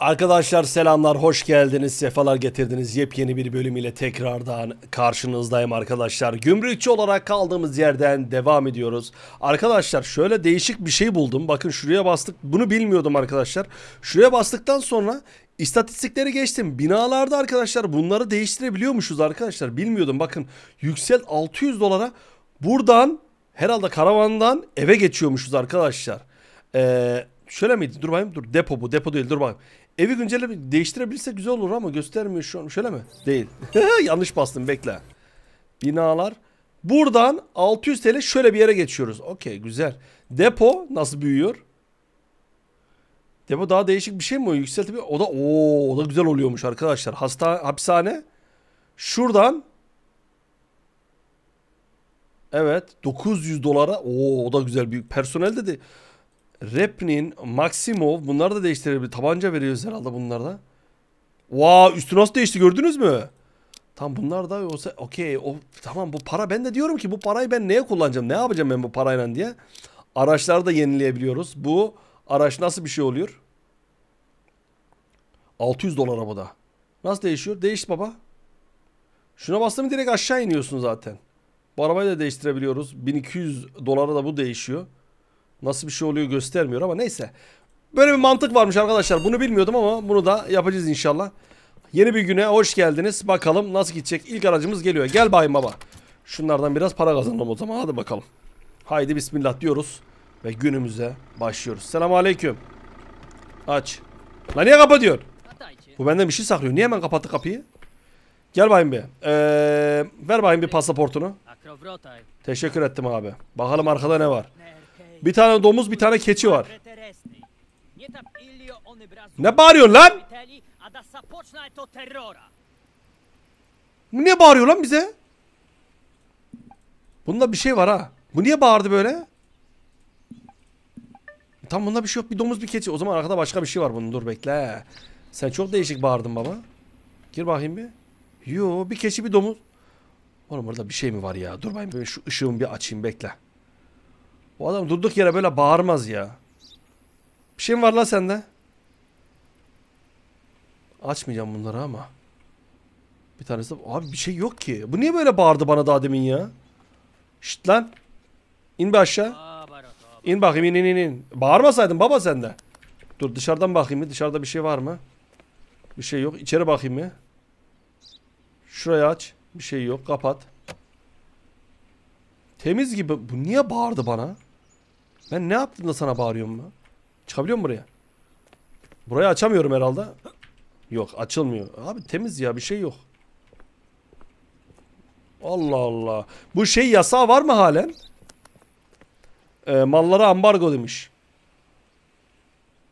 Arkadaşlar selamlar, hoş geldiniz, sefalar getirdiniz. Yepyeni bir bölüm ile tekrardan karşınızdayım arkadaşlar. Gümrükçü olarak kaldığımız yerden devam ediyoruz. Arkadaşlar şöyle değişik bir şey buldum. Bakın şuraya bastık. Bunu bilmiyordum arkadaşlar. Şuraya bastıktan sonra istatistikleri geçtim. Binalarda arkadaşlar bunları değiştirebiliyormuşuz arkadaşlar. Bilmiyordum. Bakın yüksel 600 dolara buradan herhalde karavandan eve geçiyormuşuz arkadaşlar. Eee Şöyle miydi? Dur bakayım. Dur. Depo bu. Depo değil. Dur bakayım. Evi güncelle değiştirebilse güzel olur ama göstermiyor şu an. Şöyle mi? Değil. Yanlış bastım. Bekle. Binalar. Buradan 600 TL şöyle bir yere geçiyoruz. Okey güzel. Depo nasıl büyüyor? Depo daha değişik bir şey mi o? Yükselti O da o, o da güzel oluyormuş arkadaşlar. Hasta hapishane. Şuradan Evet 900 dolara. Oo o da güzel büyük. Personel dedi. Repnin, Maximov bunlar da değiştirebilir. Tabanca veriyoruz herhalde bunlarda. Vaa üstü nasıl değişti gördünüz mü? Tam bunlar da olsa okey tamam bu para ben de diyorum ki bu parayı ben neye kullanacağım? Ne yapacağım ben bu parayla diye. Araçları da yenileyebiliyoruz. Bu araç nasıl bir şey oluyor? 600 dolara bu da. Nasıl değişiyor? Değişti baba. Şuna bastım direkt aşağı iniyorsun zaten. Bu arabayı da değiştirebiliyoruz. 1200 dolara da bu değişiyor. Nasıl bir şey oluyor göstermiyor ama neyse. Böyle bir mantık varmış arkadaşlar. Bunu bilmiyordum ama bunu da yapacağız inşallah. Yeni bir güne hoş geldiniz. Bakalım nasıl gidecek. İlk aracımız geliyor. Gel bayım baba. Şunlardan biraz para kazanalım o zaman. Hadi bakalım. Haydi bismillah diyoruz. Ve günümüze başlıyoruz. Selamun aleyküm. Aç. Lan niye kapatıyorsun? Bu benden bir şey saklıyor. Niye hemen kapattı kapıyı? Gel bayım bir. Ee, ver bayım bir pasaportunu. Teşekkür ettim abi. Bakalım arkada ne var. Bir tane domuz bir tane keçi var. Ne bağırıyorsun lan? Bu niye bağırıyor lan bize? Bunda bir şey var ha. Bu niye bağırdı böyle? Tam bunda bir şey yok. Bir domuz bir keçi. O zaman arkada başka bir şey var bunun. Dur bekle. Sen çok değişik bağırdın baba. Gir bakayım bir. Yo bir keçi bir domuz. Oğlum burada bir şey mi var ya? Dur bakayım şu ışığımı bir açayım bekle. O adam durduk yere böyle bağırmaz ya. Bir şey mi var la sende? Açmayacağım bunları ama. Bir tanesi de... Abi bir şey yok ki. Bu niye böyle bağırdı bana daha demin ya? Şşt lan. İn bir aşağı. İn bakayım in in in in. Bağırmasaydın baba sende. Dur dışarıdan bakayım mı? Dışarıda bir şey var mı? Bir şey yok. İçeri bakayım mı? Şurayı aç. Bir şey yok. Kapat. Temiz gibi. Bu niye bağırdı bana? Ben ne yaptım da sana bağırıyorum ben? Çıkabiliyor mu buraya? Burayı açamıyorum herhalde. Yok açılmıyor. Abi temiz ya bir şey yok. Allah Allah. Bu şey yasağı var mı halen? Ee, mallara ambargo demiş.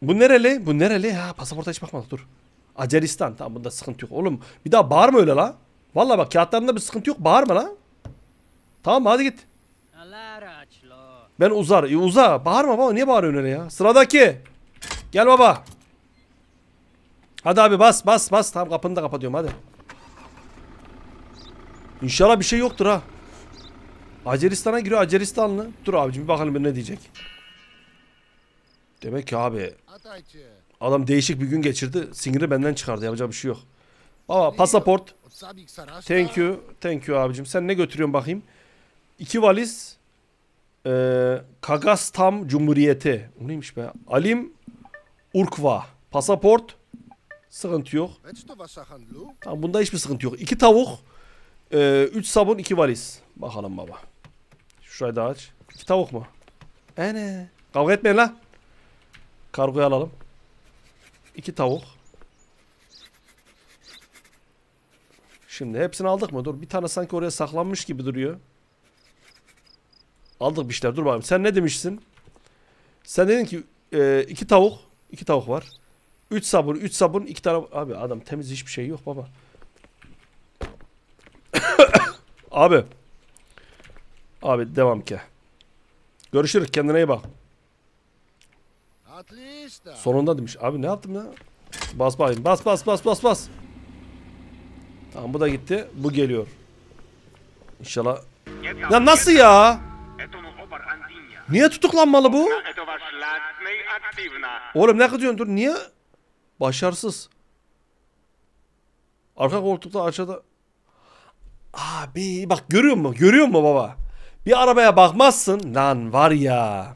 Bu nereli? Bu nereli? Ha pasaporta hiç bakmadık dur. Acaristan. Tamam bunda sıkıntı yok. Oğlum bir daha bağırma öyle la. Vallahi bak kağıtlarında bir sıkıntı yok. Bağırma la. Tamam hadi git. Ben uzar. E, uza. Bağırma baba. Niye bağırıyorsun öyle ya? Sıradaki. Gel baba. Hadi abi bas bas bas. Tamam kapını da kapatıyorum hadi. İnşallah bir şey yoktur ha. Aceristan'a giriyor Aceristanlı. Dur abicim bir bakalım ne diyecek. Demek ki abi. Adam değişik bir gün geçirdi. Siniri benden çıkardı. Yapacak bir şey yok. Baba pasaport. Thank you. Thank you abicim. Sen ne götürüyorsun bakayım? İki valiz. Ee, Kagastam Cumhuriyeti. O neymiş be? Alim Urkva. Pasaport. Sıkıntı yok. Tamam bunda hiçbir sıkıntı yok. İki tavuk. E, üç sabun, iki valiz. Bakalım baba. Şurayı da aç. İki tavuk mu? Ene. Kavga etmeyin lan. Kargoyu alalım. İki tavuk. Şimdi hepsini aldık mı? Dur bir tane sanki oraya saklanmış gibi duruyor. Aldık bir şeyler. Dur bakayım. Sen ne demişsin? Sen dedin ki e, iki tavuk. iki tavuk var. Üç sabun. Üç sabun. iki tane. Abi adam temiz hiçbir şey yok baba. Abi. Abi devam ki. Görüşürüz. Kendine iyi bak. Sonunda demiş. Abi ne yaptım ya? Bas bakayım. Bas bas bas bas bas. Tamam bu da gitti. Bu geliyor. İnşallah. Ya nasıl ya? Niye tutuklanmalı bu? Oğlum ne kızıyorsun dur niye? Başarısız. Arka koltukta aşağıda. Abi bak görüyor musun? Görüyor musun baba? Bir arabaya bakmazsın. Lan var ya.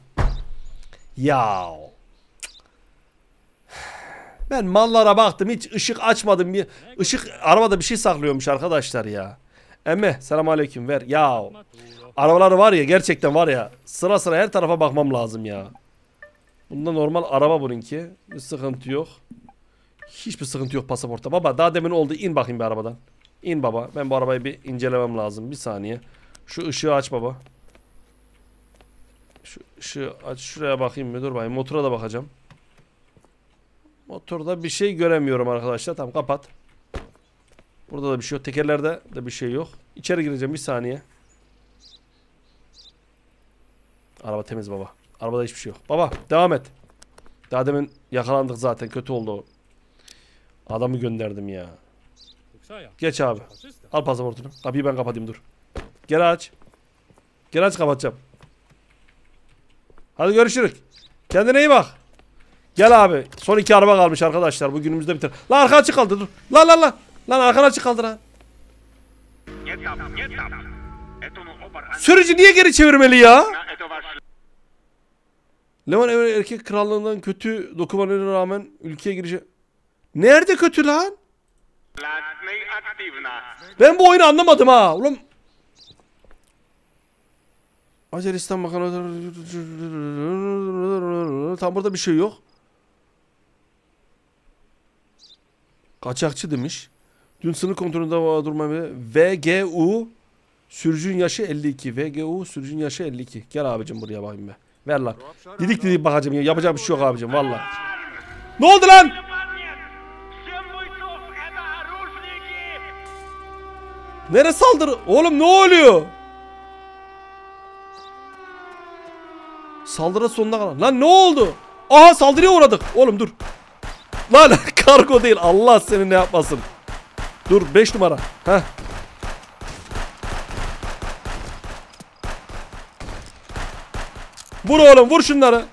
Ya. Ben mallara baktım hiç ışık açmadım. Bir ışık arabada bir şey saklıyormuş arkadaşlar ya. Emme selamünaleyküm ver. Ya arabaları var ya gerçekten var ya sıra sıra her tarafa bakmam lazım ya. Bunda normal araba bununki. Bir sıkıntı yok. Hiçbir sıkıntı yok pasaportta. Baba daha demin oldu. İn bakayım bir arabadan. İn baba. Ben bu arabayı bir incelemem lazım. Bir saniye. Şu ışığı aç baba. Şu ışığı aç. Şuraya bakayım bir dur bakayım. Motora da bakacağım. Motorda bir şey göremiyorum arkadaşlar. Tamam kapat. Burada da bir şey yok. Tekerlerde de bir şey yok. İçeri gireceğim bir saniye. Araba temiz baba. Arabada hiçbir şey yok. Baba devam et. Daha demin yakalandık zaten. Kötü oldu. Adamı gönderdim ya. Geç abi. Al pasaportunu. Kapıyı ben kapatayım dur. Gel aç. Gel aç kapatacağım. Hadi görüşürük. Kendine iyi bak. Gel abi. Son iki araba kalmış arkadaşlar. Bu günümüzde biter. La arka açık kaldı dur. La la la. Lan arka açık kaldı ha. Sürücü niye geri çevirmeli ya? Levan Emen erkek krallığından kötü dokümanlara rağmen ülkeye girişe... Nerede kötü lan? Ben bu oyunu anlamadım ha. Oğlum Macaristan Bakanı tam burada bir şey yok. Kaçakçı demiş. Dün sınır kontrolünde durmamaya VGU sürücün yaşı 52. VGU sürücün yaşı 52. Gel abicim buraya bakayım be. Ver lan. Didik didik bakacağım. Yapacağım bir şey yok abicim valla. Ne oldu lan? Nere saldır? Oğlum ne oluyor? Saldırı sonuna kadar. Lan ne oldu? Aha saldırıya uğradık. Oğlum dur. Lan kargo değil. Allah seni ne yapmasın. Dur 5 numara. Heh. Vur oğlum vur şunları.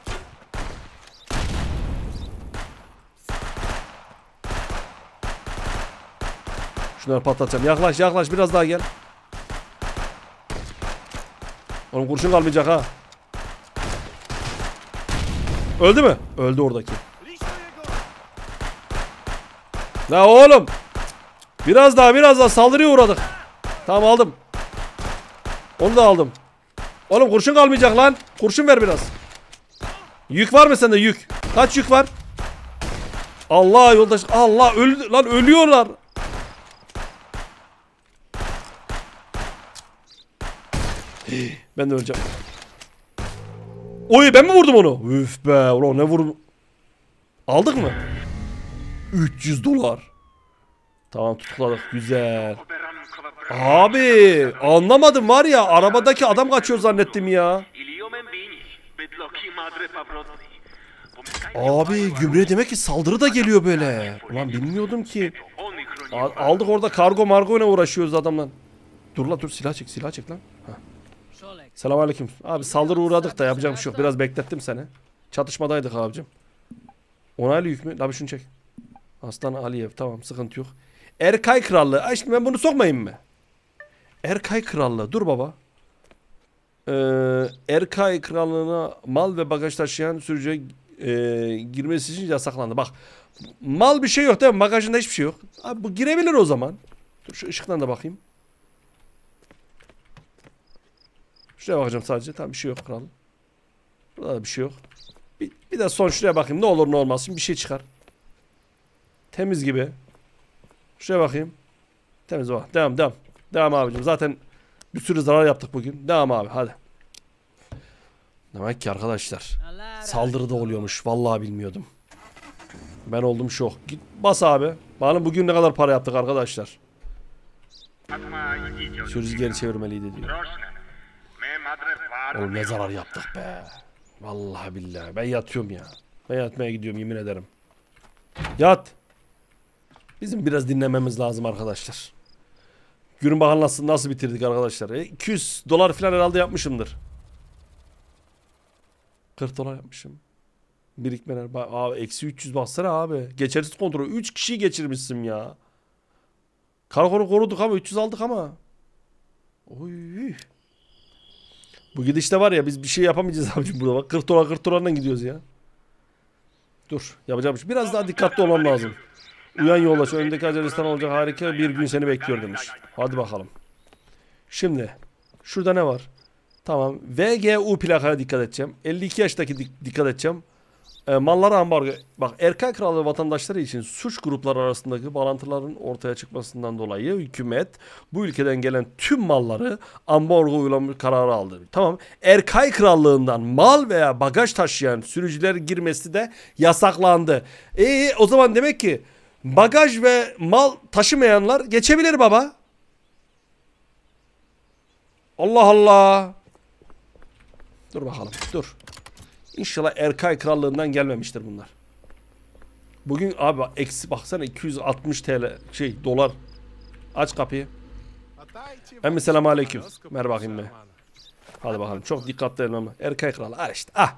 Şunları patlatacağım. Yaklaş yaklaş biraz daha gel. Oğlum kurşun kalmayacak ha. Öldü mü? Öldü oradaki. La oğlum. Biraz daha biraz daha saldırıya uğradık. Tamam aldım. Onu da aldım. Oğlum kurşun kalmayacak lan. Kurşun ver biraz. Yük var mı sende yük? Kaç yük var? Allah yoldaş. Allah öldü lan ölüyorlar. Ben de öleceğim. Oy ben mi vurdum onu? Üf be ulan ne vurdum. Aldık mı? 300 dolar. Tamam tutukladık güzel. Abi anlamadım var ya arabadaki adam kaçıyor zannettim ya. Abi gümrüğe demek ki saldırı da geliyor böyle. Ulan bilmiyordum ki. A aldık orada kargo margo ne uğraşıyoruz adamla. Dur la dur silah çek silah çek lan. Heh. Selam aleyküm. Abi saldırı uğradık da yapacağım bir şey yok. Biraz beklettim seni. Çatışmadaydık abicim. Onaylı yük mü? Abi şunu çek. Aslan Aliyev tamam sıkıntı yok. Erkay Krallığı. Ay şimdi ben bunu sokmayayım mı? Erkay Krallığı. Dur baba. Ee, Erkay Krallığı'na mal ve bagaj taşıyan sürücüye e, girmesi için yasaklandı. Bak mal bir şey yok değil mi? Bagajında hiçbir şey yok. Abi bu girebilir o zaman. Dur şu ışıktan da bakayım. Şuraya bakacağım sadece. Tamam bir şey yok kral. Burada da bir şey yok. Bir, bir de son şuraya bakayım. Ne olur ne olmaz. Şimdi bir şey çıkar. Temiz gibi. Şuraya bakayım. Temiz bak. Devam devam. Devam abicim. Zaten bir sürü zarar yaptık bugün. Devam abi hadi. Demek ki arkadaşlar saldırı da oluyormuş. Vallahi bilmiyordum. Ben oldum şok. Git bas abi. Bana bugün ne kadar para yaptık arkadaşlar. Şu rüzgarı çevirmeliydi diyor. Oğlum ne zarar yaptık be. Vallahi billahi. Ben yatıyorum ya. Ben yatmaya gidiyorum yemin ederim. Yat. Bizim biraz dinlememiz lazım arkadaşlar. Günün bakalım nasıl, bitirdik arkadaşlar. E, 200 dolar falan herhalde yapmışımdır. 40 dolar yapmışım. Birikmeler. Abi eksi 300 bassana abi. Geçersiz kontrol. 3 kişiyi geçirmişsin ya. Karakoru koruduk ama 300 aldık ama. Oy. Bu gidişte var ya biz bir şey yapamayacağız abicim burada. Bak 40 dolar 40 dolarla gidiyoruz ya. Dur yapacağım şey. Biraz daha dikkatli olmam lazım. Uyan yoldaş önündeki Acaristan olacak harika bir gün seni bekliyor demiş. Hadi bakalım. Şimdi şurada ne var? Tamam. VGU plakaya dikkat edeceğim. 52 yaştaki dik- dikkat edeceğim. E, mallara ambargo. Bak Erkek Krallığı vatandaşları için suç grupları arasındaki bağlantıların ortaya çıkmasından dolayı hükümet bu ülkeden gelen tüm malları ambargo uygulama kararı aldı. Tamam. Erkay Krallığından mal veya bagaj taşıyan sürücüler girmesi de yasaklandı. E o zaman demek ki bagaj ve mal taşımayanlar geçebilir baba. Allah Allah. Dur bakalım. Dur. İnşallah Erkay Krallığından gelmemiştir bunlar. Bugün abi eksi baksana 260 TL şey dolar. Aç kapıyı. Emmi selamun aleyküm. Ver bakayım be. Hadi bakalım. Çok dikkatli olun ama. Erkay Kralı. Al işte. Ah.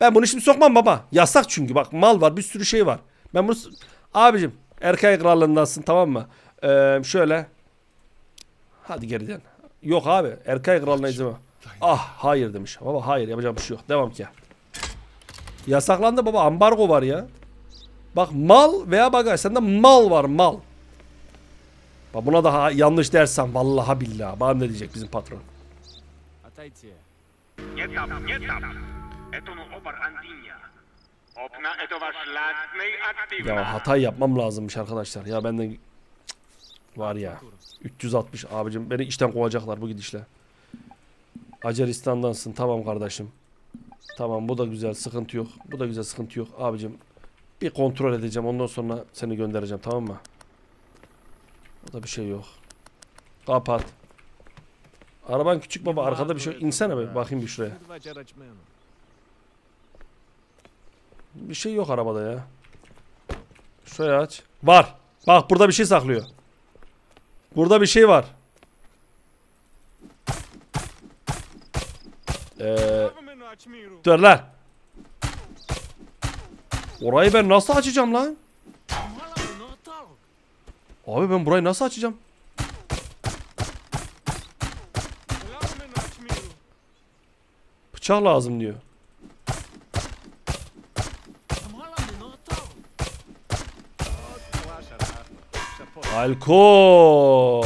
Ben bunu şimdi sokmam baba. Yasak çünkü. Bak mal var. Bir sürü şey var. Ben bunu... Abicim. Erkay Krallığındansın tamam mı? Ee, şöyle. Hadi geriden. Yok abi. Erkay Krallığına izin ver. Ah hayır demiş. Baba hayır yapacak bir şey yok. Devam ki. Yasaklandı baba. Ambargo var ya. Bak mal veya bagaj. Sende mal var mal. Bak buna daha yanlış dersen vallahi billahi. Bana ne diyecek bizim patron? Отойти. Nie tam, nie tam. Это ну опар Антинья. Ya hata yapmam lazımmış arkadaşlar. Ya benden var ya. 360 abicim beni işten kovacaklar bu gidişle. Acaristan'dansın tamam kardeşim. Tamam bu da güzel sıkıntı yok. Bu da güzel sıkıntı yok abicim. Bir kontrol edeceğim ondan sonra seni göndereceğim tamam mı? O da bir şey yok. Kapat. Araban küçük baba arkada bir şey. İnsene be bakayım bir şuraya. Bir şey yok arabada ya. Şurayı aç. Var. Bak burada bir şey saklıyor. Burada bir şey var. Ee, dur lan. Orayı ben nasıl açacağım lan? Abi ben burayı nasıl açacağım? Bıçak lazım diyor. Alkol.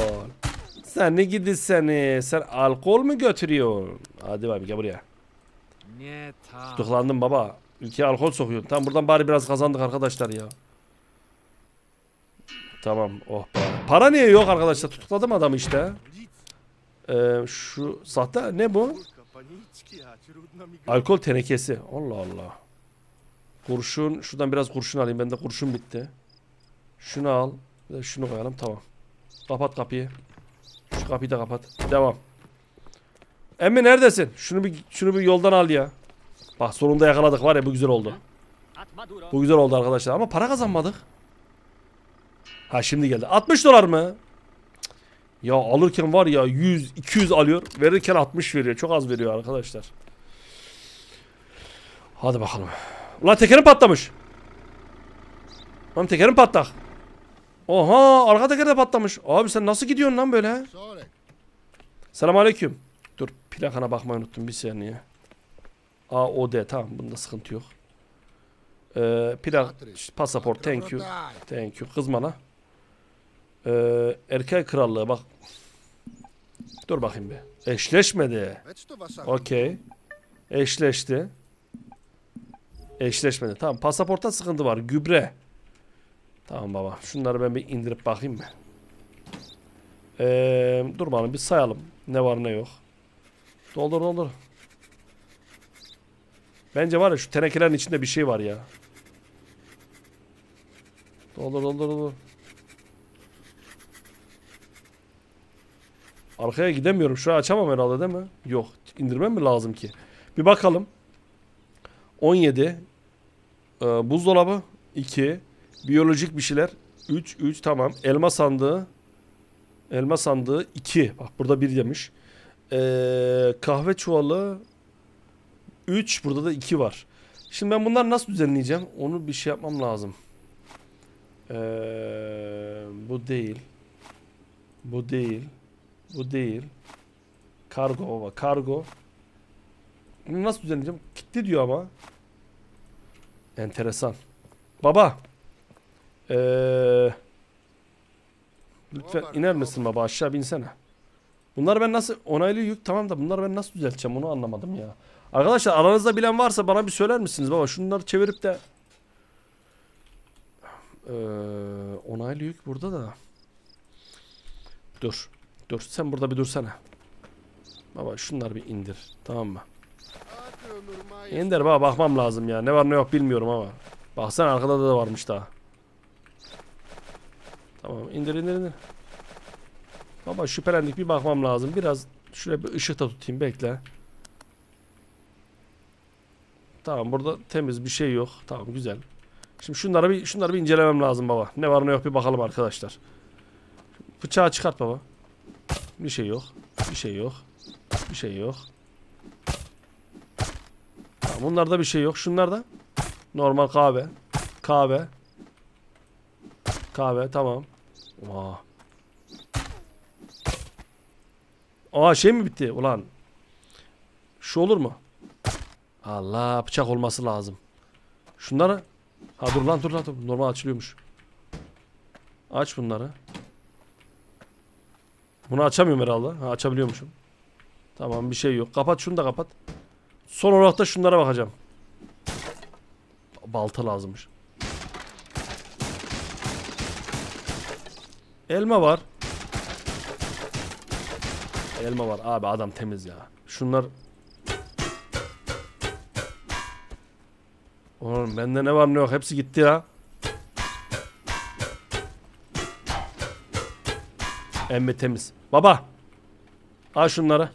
Sen ne gidi seni? Sen alkol mu götürüyorsun? Hadi abi gel buraya. Tutuklandım baba. Ülkeye alkol sokuyorsun. Tam buradan bari biraz kazandık arkadaşlar ya. Tamam. Oh be. Para niye yok arkadaşlar? Tutukladım adamı işte. Ee, şu sahte ne bu? Alkol tenekesi. Allah Allah. Kurşun. Şuradan biraz kurşun alayım. Bende kurşun bitti. Şunu al. Bir de şunu koyalım. Tamam. Kapat kapıyı. Şu kapıyı da kapat. Devam. Emmi neredesin? Şunu bir şunu bir yoldan al ya. Bak sonunda yakaladık var ya bu güzel oldu. Bu güzel oldu arkadaşlar ama para kazanmadık. Ha şimdi geldi. 60 dolar mı? Ya alırken var ya 100 200 alıyor. Verirken 60 veriyor. Çok az veriyor arkadaşlar. Hadi bakalım. Ulan tekerim patlamış. Lan tekerim patlak. Oha arka teker de patlamış. Abi sen nasıl gidiyorsun lan böyle? Selamünaleyküm. Dur plakana bakmayı unuttum bir saniye. A O D tamam bunda sıkıntı yok. Ee, plak pasaport thank you. Thank you kızma lan. Ee, erkek krallığı bak. Dur bakayım bir. Eşleşmedi. Okey. Eşleşti. Eşleşmedi. Tamam pasaportta sıkıntı var. Gübre. Tamam baba. Şunları ben bir indirip bakayım mı? Ee, dur bakalım bir sayalım. Ne var ne yok. Doldur doldur. Bence var ya şu tenekelerin içinde bir şey var ya. Doldur doldur doldur. Arkaya gidemiyorum. Şurayı açamam herhalde değil mi? Yok. İndirmem mi lazım ki? Bir bakalım. 17. Ee, buzdolabı. 2. Biyolojik bir şeyler. 3. 3 tamam. Elma sandığı. Elma sandığı 2. Bak burada 1 demiş. Ee, kahve çuvalı 3. Burada da 2 var. Şimdi ben bunları nasıl düzenleyeceğim? Onu bir şey yapmam lazım. Ee, bu değil. Bu değil. Bu değil. Kargo baba. Kargo. Bunu nasıl düzenleyeceğim? Kitli diyor ama. Enteresan. Baba. Ee, lütfen iner misin baba? Aşağı binsene. Bunları ben nasıl onaylı yük tamam da bunları ben nasıl düzelteceğim onu anlamadım ya. Arkadaşlar aranızda bilen varsa bana bir söyler misiniz baba? Şunları çevirip de ee, onaylı yük burada da. Dur. Dur sen burada bir dursana. Baba şunları bir indir. Tamam mı? İndir baba bakmam lazım ya. Ne var ne yok bilmiyorum ama. Baksana arkada da varmış daha. Tamam indir indir indir. Baba şüphelendik bir bakmam lazım. Biraz şuraya bir ışık da tutayım bekle. Tamam burada temiz bir şey yok. Tamam güzel. Şimdi şunları bir şunları bir incelemem lazım baba. Ne var ne yok bir bakalım arkadaşlar. Bıçağı çıkart baba. Bir şey yok. Bir şey yok. Bir şey yok. Tamam bunlarda bir şey yok. Şunlarda normal kahve. Kahve. Kahve tamam. Aa. Aa şey mi bitti ulan? Şu olur mu? Allah bıçak olması lazım. Şunları Ha dur lan dur lan dur. Normal açılıyormuş. Aç bunları. Bunu açamıyorum herhalde. Ha açabiliyormuşum. Tamam bir şey yok. Kapat şunu da kapat. Son olarak da şunlara bakacağım. Balta lazımmış. Elma var. Elma var. Abi adam temiz ya. Şunlar Oğlum bende ne var ne yok hepsi gitti ya. Emme temiz. Baba. Al şunları.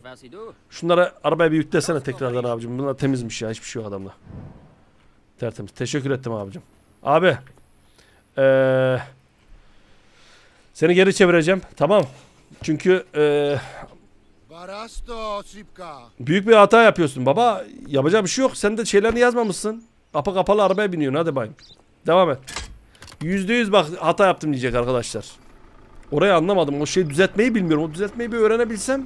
Şunları arabaya bir yüklesene tekrardan abicim. Bunlar temizmiş ya. Hiçbir şey yok adamda. Tertemiz. Teşekkür ettim abicim. Abi. Ee, seni geri çevireceğim. Tamam. Çünkü Sipka. büyük bir hata yapıyorsun. Baba yapacak bir şey yok. Sen de şeylerini yazmamışsın. Kapı kapalı arabaya biniyorsun. Hadi bayım. Devam et. Yüzde yüz bak hata yaptım diyecek arkadaşlar. Orayı anlamadım. O şeyi düzeltmeyi bilmiyorum. O düzeltmeyi bir öğrenebilsem.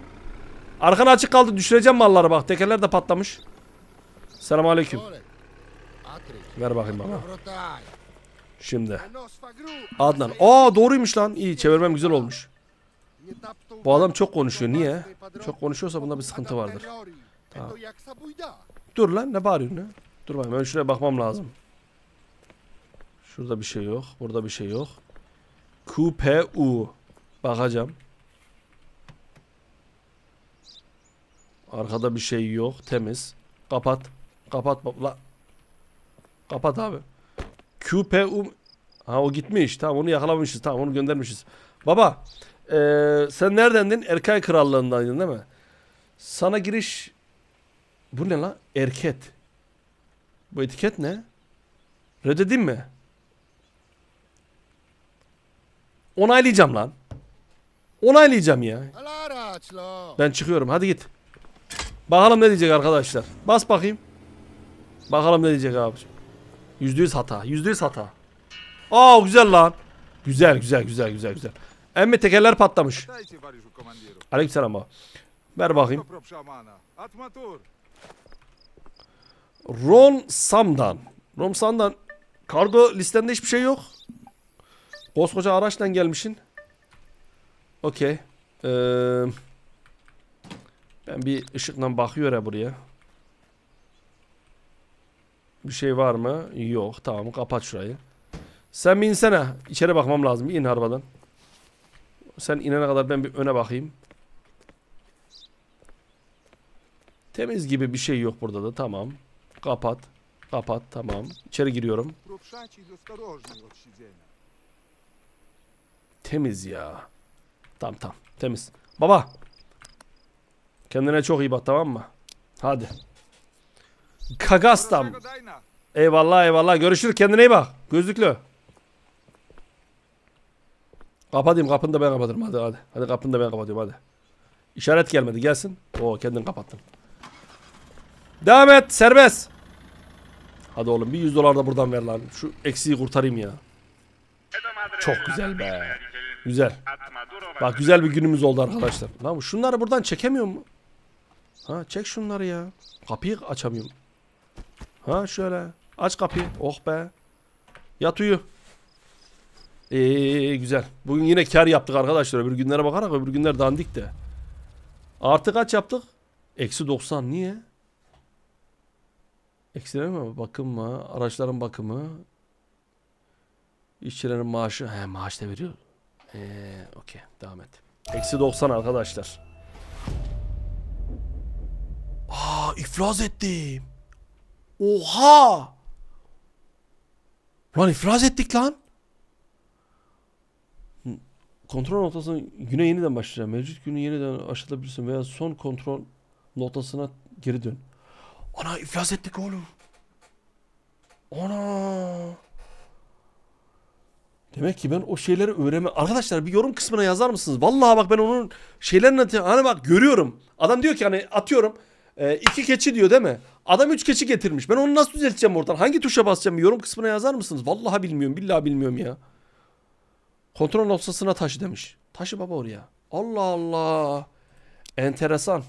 Arkana açık kaldı. Düşüreceğim malları bak. Tekerler de patlamış. Selamun aleyküm. Ver bakayım bana. Şimdi. Adnan. Aa doğruymuş lan. İyi çevirmem güzel olmuş. Bu adam çok konuşuyor. Niye? Çok konuşuyorsa bunda bir sıkıntı vardır. Tamam. Dur lan ne bağırıyorsun ne? Dur bakayım ben şuraya bakmam lazım. Şurada bir şey yok. Burada bir şey yok. QPU. Bakacağım. Arkada bir şey yok. Temiz. Kapat. Kapat. La. Kapat abi. QPU. Ha o gitmiş. Tamam onu yakalamışız. Tamam onu göndermişiz. Baba. eee, sen neredendin? Erkay Krallığındaydın değil mi? Sana giriş... Bu ne lan? Erket. Bu etiket ne? Reddedeyim mi? Onaylayacağım lan. Onaylayacağım ya. Ben çıkıyorum. Hadi git. Bakalım ne diyecek arkadaşlar. Bas bakayım. Bakalım ne diyecek abiciğim. Yüzde yüz hata. Yüzde yüz hata. Aa güzel lan. Güzel güzel güzel güzel güzel. Emmi tekerler patlamış. Aleykümselam abi. Ver bakayım. Ron Sam'dan. Ron Sam'dan kargo listende hiçbir şey yok. Koskoca araçtan gelmişin. Okey. Ee, ben bir ışıkla bakıyor ya buraya. Bir şey var mı? Yok. Tamam kapat şurayı. Sen bir insene. İçeri bakmam lazım. Bir in. Sen inene kadar ben bir öne bakayım. Temiz gibi bir şey yok burada da. Tamam. Kapat. Kapat. Tamam. İçeri giriyorum. Temiz ya. Tamam tamam. Temiz. Baba. Kendine çok iyi bak tamam mı? Hadi. Kagastam. Eyvallah eyvallah. Görüşürüz. Kendine iyi bak. Gözlüklü. Kapatayım. Kapını da ben kapatırım. Hadi hadi. Hadi kapını da ben kapatıyorum hadi. İşaret gelmedi. Gelsin. Oo kendin kapattın. Devam et. Serbest. Hadi oğlum bir 100 dolar da buradan ver lan. Şu eksiği kurtarayım ya. Çok güzel be. Güzel. Bak güzel bir günümüz oldu arkadaşlar. Lan şunları buradan çekemiyor mu? Ha çek şunları ya. Kapıyı açamıyorum. Ha şöyle. Aç kapıyı. Oh be. Yat uyu. Ee, güzel. Bugün yine kar yaptık arkadaşlar. Öbür günlere bakarak öbür günler dandik de. Artı kaç yaptık? Eksi 90. Niye? Eksiler mi? Bakım mı? Araçların bakımı. İşçilerin maaşı. He maaş da veriyor. Ee, okey devam et. Eksi 90 arkadaşlar. Aa iflas ettim. Oha. Lan iflas ettik lan. Kontrol noktasını güne yeniden başlayacağım. Mevcut günü yeniden başlatabilirsin veya son kontrol noktasına geri dön. Ana iflas ettik oğlum. Ana. Demek ki ben o şeyleri öğrenme... Arkadaşlar bir yorum kısmına yazar mısınız? Vallahi bak ben onun şeylerini... Hani bak görüyorum. Adam diyor ki hani atıyorum. e, iki keçi diyor değil mi? Adam üç keçi getirmiş. Ben onu nasıl düzelteceğim oradan? Hangi tuşa basacağım? Yorum kısmına yazar mısınız? Vallahi bilmiyorum. Billahi bilmiyorum ya. Kontrol noktasına taşı demiş. Taşı baba oraya. Allah Allah. Enteresan.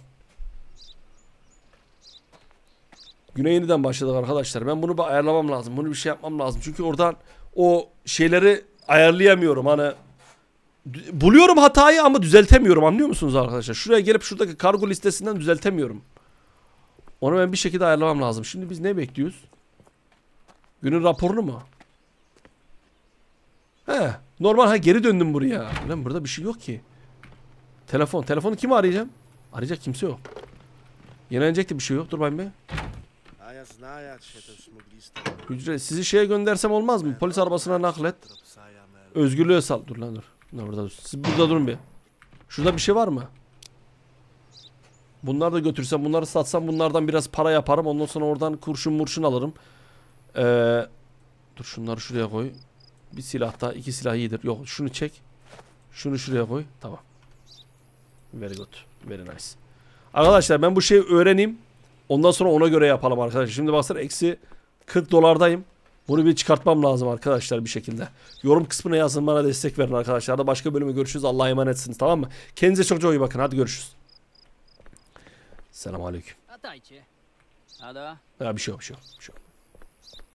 Güne yeniden başladık arkadaşlar. Ben bunu bir ayarlamam lazım. Bunu bir şey yapmam lazım. Çünkü oradan o şeyleri ayarlayamıyorum. Hani buluyorum hatayı ama düzeltemiyorum. Anlıyor musunuz arkadaşlar? Şuraya gelip şuradaki kargo listesinden düzeltemiyorum. Onu ben bir şekilde ayarlamam lazım. Şimdi biz ne bekliyoruz? Günün raporunu mu? He. Normal ha geri döndüm buraya. Lan burada bir şey yok ki. Telefon. Telefonu kimi arayacağım? Arayacak kimse yok. Yenilecek de bir şey yok. Dur ben bir. Hücre sizi şeye göndersem olmaz mı? Polis arabasına naklet. Özgürlüğe sal. Dur lan dur. Ne burada dur. Siz burada durun bir. Şurada bir şey var mı? Bunları da götürsem, bunları satsam bunlardan biraz para yaparım. Ondan sonra oradan kurşun murşun alırım. Ee, dur şunları şuraya koy. Bir silah daha, iki silah iyidir. Yok şunu çek. Şunu şuraya koy. Tamam. Very good. Very nice. Arkadaşlar ben bu şeyi öğreneyim. Ondan sonra ona göre yapalım arkadaşlar. Şimdi baksana eksi 40 dolardayım. Bunu bir çıkartmam lazım arkadaşlar bir şekilde. Yorum kısmına yazın bana destek verin arkadaşlar. Da başka bölüme görüşürüz. Allah'a emanetsiniz tamam mı? Kendinize çok çok iyi bakın. Hadi görüşürüz. Selamünaleyküm. Witajcie. A da? Ya bir şey yok bir şey yok. Bir şey yok.